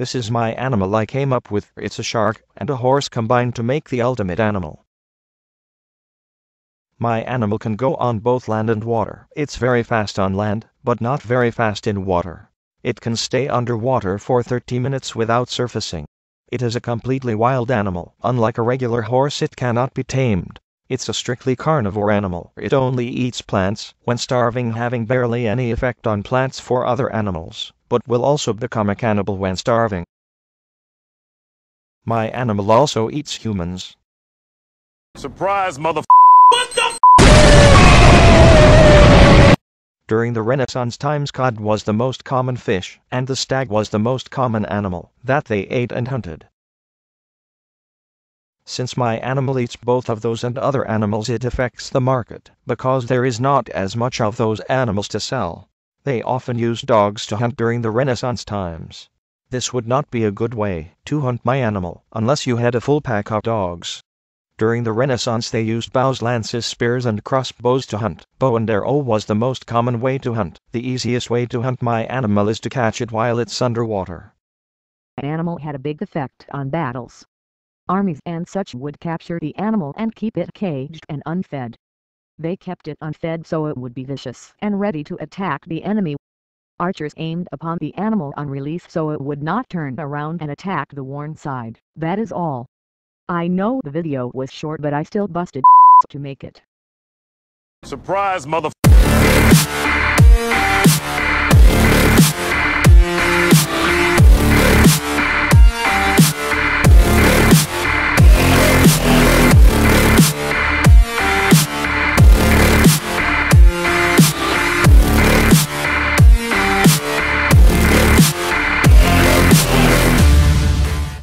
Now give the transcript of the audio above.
This is my animal I came up with. It's a shark and a horse combined to make the ultimate animal. My animal can go on both land and water. It's very fast on land, but not very fast in water. It can stay underwater for 30 minutes without surfacing. It is a completely wild animal. Unlike a regular horse, it cannot be tamed. It's a strictly carnivore animal. It only eats plants, when starving having barely any effect on plants for other animals, but will also become a cannibal when starving. My animal also eats humans. Surprise, mother. During the Renaissance times cod was the most common fish, and the stag was the most common animal that they ate and hunted. Since my animal eats both of those and other animals it affects the market, because there is not as much of those animals to sell. They often used dogs to hunt during the Renaissance times. This would not be a good way to hunt my animal, unless you had a full pack of dogs. During the Renaissance they used bows, lances, spears and crossbows to hunt. Bow and arrow was the most common way to hunt. The easiest way to hunt my animal is to catch it while it's underwater. Animal had a big effect on battles armies and such would capture the animal and keep it caged and unfed. They kept it unfed so it would be vicious and ready to attack the enemy. Archers aimed upon the animal on release so it would not turn around and attack the worn side. That is all. I know the video was short but I still busted to make it. Surprise, mother.